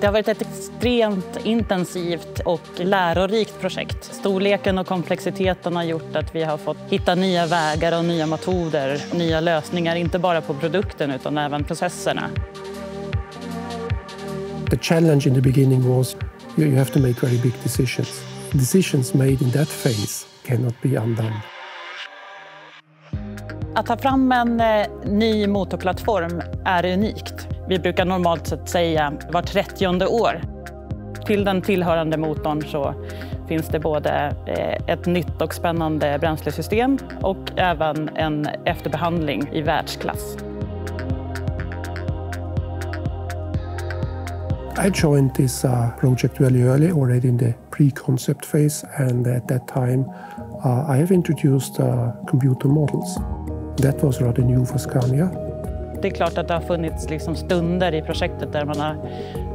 Det har varit ett extremt intensivt och lärorikt projekt. Storleken och komplexiteten har gjort att vi har fått hitta nya vägar och nya metoder, nya lösningar, inte bara på produkten utan även processerna. The challenge in the beginning was you, have to make very big decisions. Decisions made in that phase cannot be undone. Att ta fram en eh, ny motorplattform är unikt. Vi brukar normalt sett säga var 30 år. Till den tillhörande motorn så finns det både eh, ett nytt och spännande bränslesystem och även en efterbehandling i världsklass. I joined this uh, project really early, already in the pre-concept phase, and at that time uh, I have introduced uh, computer models. That was rather new for Scania. Det är klart att det har funnits liksom stunder i projektet där man har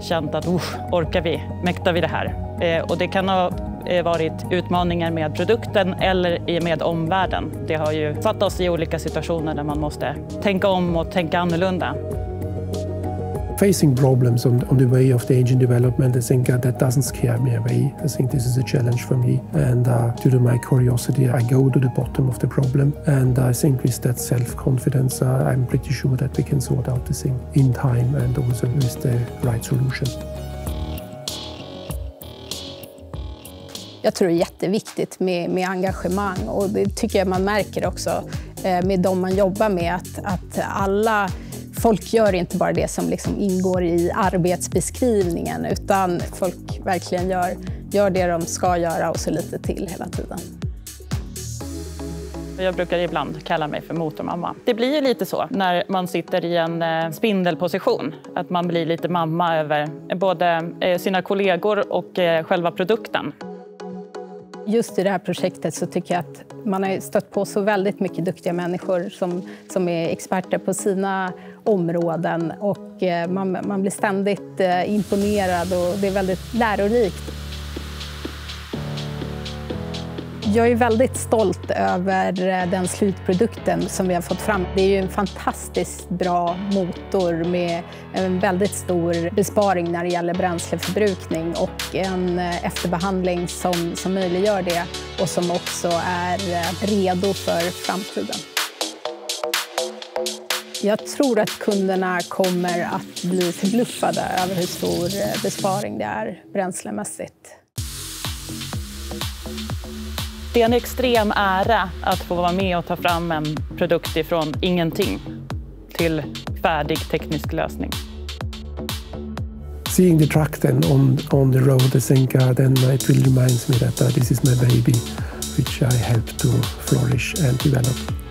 känt att orkar vi, mäktar vi det här? Eh, och det kan ha eh, varit utmaningar med produkten eller med omvärlden. Det har ju satt oss i olika situationer där man måste tänka om och tänka annorlunda. Facing problems on, on the way of the engine development, I think uh, that doesn't scare me away. I think this is a challenge for me. And uh, due to my curiosity, I go to the bottom of the problem. And I think with that self confidence, uh, I'm pretty sure that we can sort out the thing in time and also with the right solution. Jag tror det är jätteviktigt med, med engagemang och det tycker jag man märker också eh, med de man jobbar med, att, att alla folk gör inte bara det som liksom ingår i arbetsbeskrivningen utan folk verkligen gör, gör det de ska göra och så lite till hela tiden. Jag brukar ibland kalla mig för motormamma. Det blir lite så när man sitter i en eh, spindelposition, att man blir lite mamma över både eh, sina kollegor och eh, själva produkten. Just i det här projektet så tycker jag att man har stött på så väldigt mycket duktiga människor som, som är experter på sina områden och eh, man, man blir ständigt eh, imponerad och det är väldigt lärorikt. Jag är väldigt stolt över eh, den slutprodukten som vi har fått fram. Det är ju en fantastiskt bra motor med en väldigt stor besparing när det gäller bränsleförbrukning och en efterbehandling som, som möjliggör det och som också är redo för framtiden. Jag tror att kunderna kommer att bli förbluffade över hur stor eh, besparing det är bränslemässigt. Det är en extrem ära att få vara med och ta fram en produkt ifrån ingenting till färdig teknisk lösning. Seeing the truck then on, on the road, I think uh, then it will remind me that uh, this is my baby, which I helped to flourish and develop.